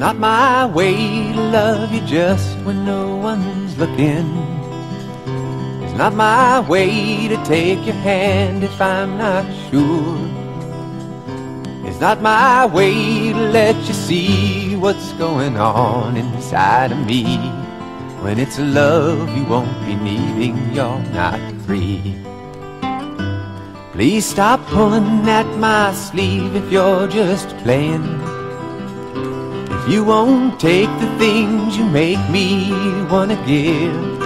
not my way to love you just when no one's looking. It's not my way to take your hand if I'm not sure. It's not my way to let you see what's going on inside of me. When it's love you won't be needing, you're not free. Please stop pulling at my sleeve if you're just playing. You won't take the things you make me wanna give.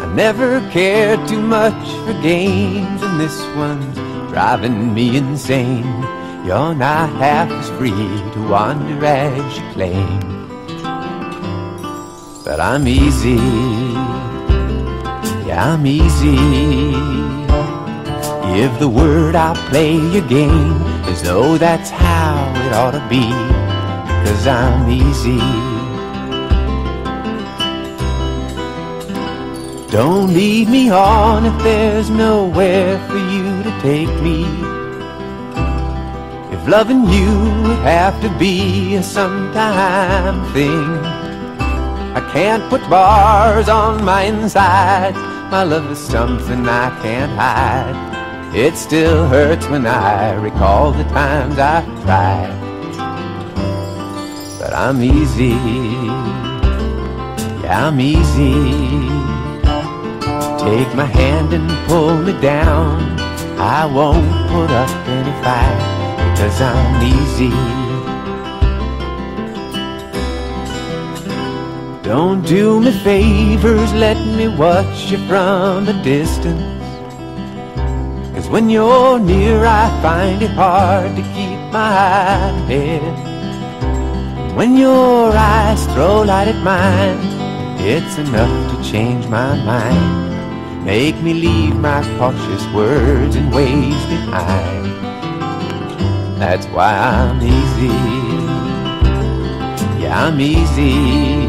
I never cared too much for games, and this one's driving me insane. You're not half as free to wander as you claim. But I'm easy, yeah, I'm easy. Give the word, I'll play your game as though that's how it ought to be cause I'm easy. Don't lead me on if there's nowhere for you to take me. If loving you would have to be a sometime thing, I can't put bars on my inside. My love is something I can't hide. It still hurts when I recall the times I've tried but I'm easy. Yeah, I'm easy. Take my hand and pull me down. I won't put up any fight because I'm easy. Don't do me favors, let me watch you from a distance. Cause when you're near, I find it hard to keep my head. When your eyes throw light at mine, it's enough to change my mind. Make me leave my cautious words and ways behind. That's why I'm easy. Yeah, I'm easy.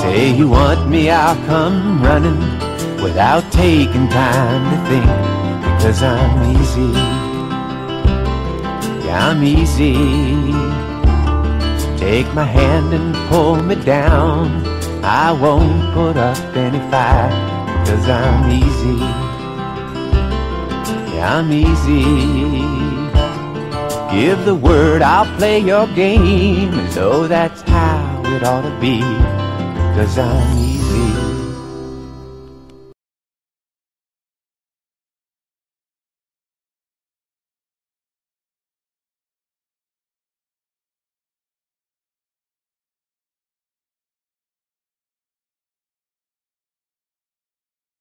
Say you want me, I'll come running without taking time to think. Because I'm easy. Yeah, I'm easy. Take my hand and pull me down. I won't put up any fight, cause I'm easy. Yeah, I'm easy. Give the word, I'll play your game as though that's how it ought to be, cause I'm easy.